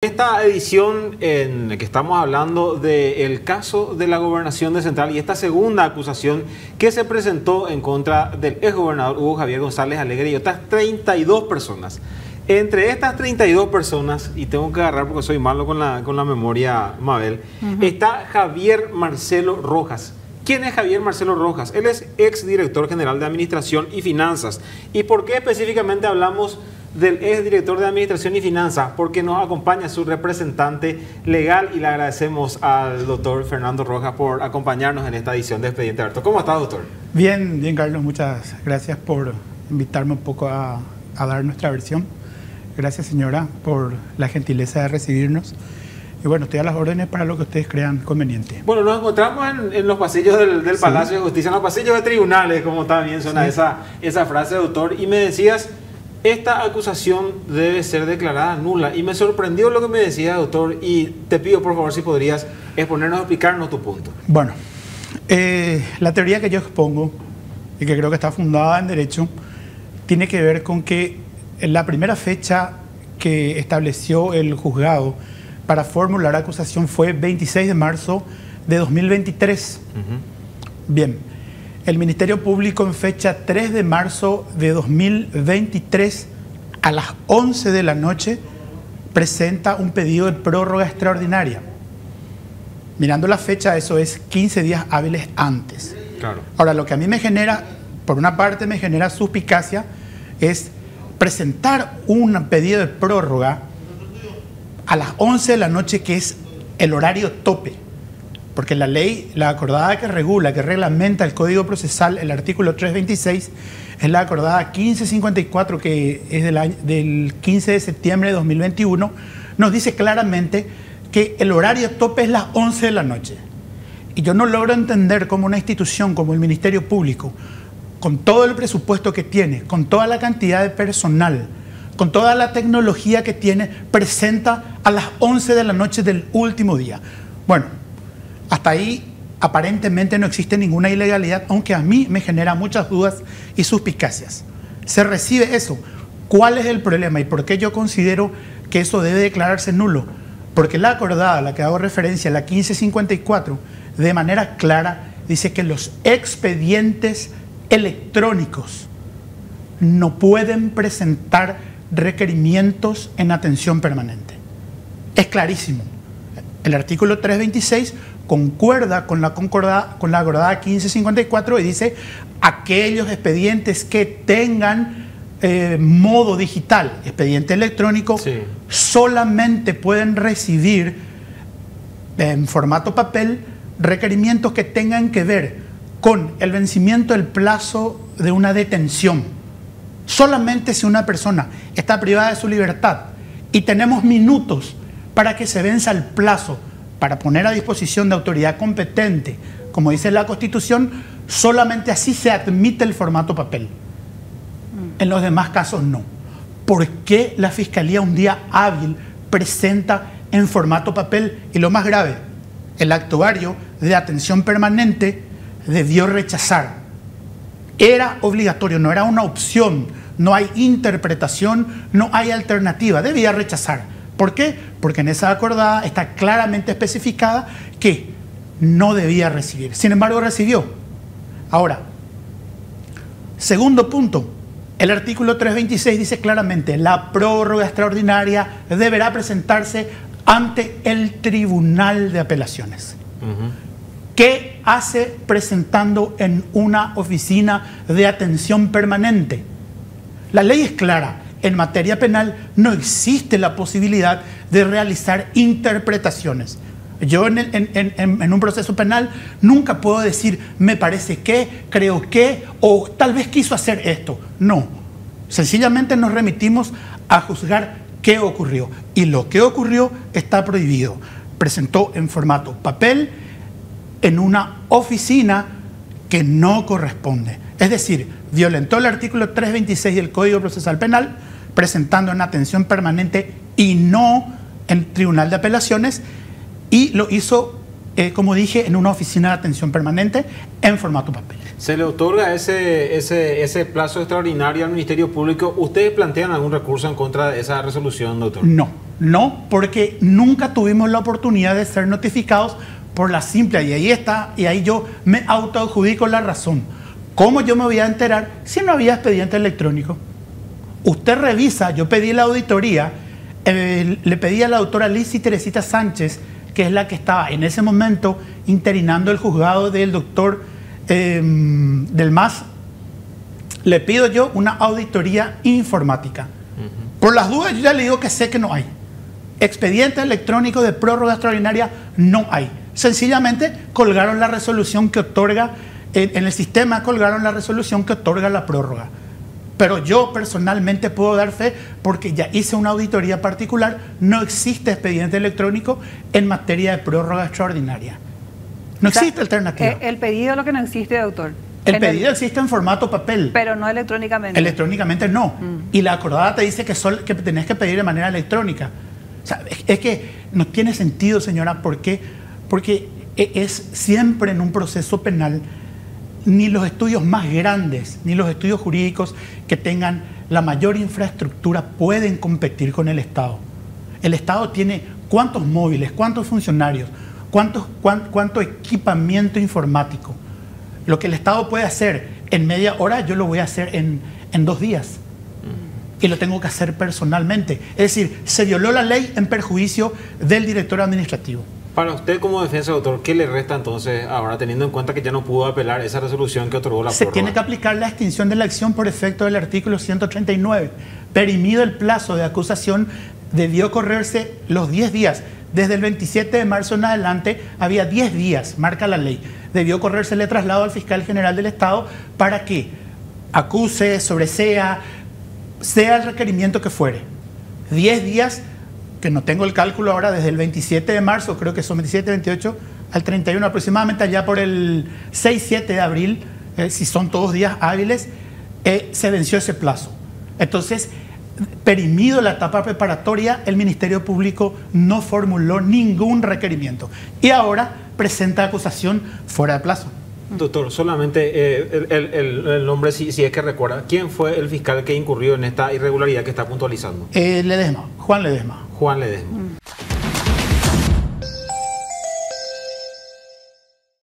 Esta edición en la que estamos hablando del caso de la gobernación de Central y esta segunda acusación que se presentó en contra del exgobernador Hugo Javier González Alegre y otras 32 personas. Entre estas 32 personas, y tengo que agarrar porque soy malo con la, con la memoria, Mabel, está Javier Marcelo Rojas. ¿Quién es Javier Marcelo Rojas? Él es ex director general de Administración y Finanzas. ¿Y por qué específicamente hablamos del ex director de Administración y Finanzas, porque nos acompaña su representante legal y le agradecemos al doctor Fernando Rojas por acompañarnos en esta edición de Expediente Alto. ¿Cómo está, doctor? Bien, bien, Carlos, muchas gracias por invitarme un poco a, dar nuestra versión. Gracias, señora, por la gentileza de recibirnos. Y bueno, estoy a las órdenes para lo que ustedes crean conveniente. Bueno, nos encontramos en, los pasillos del, Palacio de Justicia, en los pasillos de tribunales, como también suena esa, esa frase, doctor. Y me decías esta acusación debe ser declarada nula. Y me sorprendió lo que me decía, doctor, y te pido por favor si podrías exponernos, explicarnos tu punto. Bueno, eh, la teoría que yo expongo, y que creo que está fundada en derecho, tiene que ver con que la primera fecha que estableció el juzgado para formular acusación fue 26 de marzo de 2023. Bien, el Ministerio Público en fecha 3 de marzo de 2023 a las 11 de la noche presenta un pedido de prórroga extraordinaria. Mirando la fecha, eso es 15 días hábiles antes. Ahora, lo que a mí me genera, por una parte me genera suspicacia, es presentar un pedido de prórroga a las 11 de la noche, que es el horario tope porque la ley, la acordada que regula, que reglamenta el Código Procesal, el artículo 326, es la acordada 1554, que es del, del 15 de septiembre de 2021, nos dice claramente que el horario tope es las 11 de la noche. Y yo no logro entender cómo una institución como el Ministerio Público, con todo el presupuesto que tiene, con toda la cantidad de personal, con toda la tecnología que tiene, presenta a las 11 de la noche del último día. Bueno, hasta ahí aparentemente no existe ninguna ilegalidad, aunque a mí me genera muchas dudas y suspicacias. Se recibe eso. ¿Cuál es el problema y por qué yo considero que eso debe declararse nulo? Porque la acordada, la que hago referencia, la 1554, de manera clara dice que los expedientes electrónicos no pueden presentar requerimientos en atención permanente. Es clarísimo. El artículo 326 concuerda con la, concordada, con la acordada 1554 y dice aquellos expedientes que tengan eh, modo digital, expediente electrónico, solamente pueden recibir en formato papel requerimientos que tengan que ver con el vencimiento del plazo de una detención. Solamente si una persona está privada de su libertad y tenemos minutos para que se venza el plazo para poner a disposición de autoridad competente, como dice la Constitución, solamente así se admite el formato papel. Mm. En los demás casos no. ¿Por qué la Fiscalía un día hábil presenta en formato papel? Y lo más grave, el actuario de atención permanente debió rechazar. Era obligatorio, no era una opción, no hay interpretación, no hay alternativa, debía rechazar. ¿Por qué? Porque en esa acordada está claramente especificada que no debía recibir. Sin embargo, recibió. Ahora, segundo punto, el artículo 326 dice claramente, la prórroga extraordinaria deberá presentarse ante el Tribunal de Apelaciones. ¿Qué hace presentando en una oficina de atención permanente? La ley es clara en materia penal no existe la posibilidad de realizar interpretaciones. Yo en, un proceso penal nunca puedo decir, me parece que, creo que, o tal vez quiso hacer esto. No, sencillamente nos remitimos a juzgar qué ocurrió. Y lo que ocurrió está prohibido. Presentó en formato papel en una oficina que no corresponde. Es decir, violentó el artículo 326 del Código Procesal Penal, presentando en atención permanente y no en tribunal de apelaciones, y lo hizo, eh, como dije, en una oficina de atención permanente en formato papel. ¿Se le otorga ese, ese, ese plazo extraordinario al Ministerio Público? ¿Ustedes plantean algún recurso en contra de esa resolución, doctor? No, No, porque nunca tuvimos la oportunidad de ser notificados por la simple, y ahí está, y ahí yo me autoadjudico la razón. ¿Cómo yo me voy a enterar si no había expediente electrónico? Usted revisa, yo pedí la auditoría, eh, le pedí a la doctora Liz y Teresita Sánchez, que es la que estaba en ese momento interinando el juzgado del doctor em, del MAS, le pido yo una auditoría informática. Por las dudas, yo ya le digo que sé que no hay. Expediente electrónico de prórroga extraordinaria no hay. Sencillamente colgaron la resolución que otorga, en, el sistema colgaron la resolución que otorga la prórroga. Pero yo personalmente puedo dar fe porque ya hice una auditoría particular, no existe expediente electrónico en materia de prórroga extraordinaria. No existe alternativa. Eh, el pedido es lo que no existe, doctor. El pedido existe en formato papel. Pero no electrónicamente. Electrónicamente no. Mm. Y la acordada te dice que, sol, que tenés que pedir de manera electrónica. es, que no tiene sentido, señora, ¿por qué? Porque e, es siempre en un proceso penal, ni los estudios más grandes, ni los estudios jurídicos que tengan la mayor infraestructura pueden competir con el Estado. El Estado tiene cuántos móviles, cuántos funcionarios, cuántos, cuánto, equipamiento informático. Lo que el Estado puede hacer en media hora, yo lo voy a hacer en, en dos días. Y lo tengo que hacer personalmente. Es decir, se violó la ley en perjuicio del director administrativo. Para usted como defensa, doctor, ¿qué le resta entonces ahora teniendo en cuenta que ya no pudo apelar esa resolución que otorgó la Se tiene que aplicar la extinción de la acción por efecto del artículo 139. Perimido el plazo de acusación, debió correrse los 10 días. Desde el 27 de marzo en adelante había 10 días, marca la ley. Debió correrse el traslado al fiscal general del Estado para que acuse, sobresea, sea el requerimiento que fuere. 10 días que no tengo el cálculo ahora, desde el 27 de marzo, creo que son 27, 28, al 31 aproximadamente, allá por el 6, 7 de abril, eh, si son todos días hábiles, eh, se venció ese plazo. Entonces, perimido la etapa preparatoria, el Ministerio Público no formuló ningún requerimiento y ahora presenta acusación fuera de plazo. Doctor, solamente eh, el, nombre, si, si, es que recuerda, ¿quién fue el fiscal que incurrió en esta irregularidad que está puntualizando? Ledesma, Juan Ledesma. Juan Ledesma.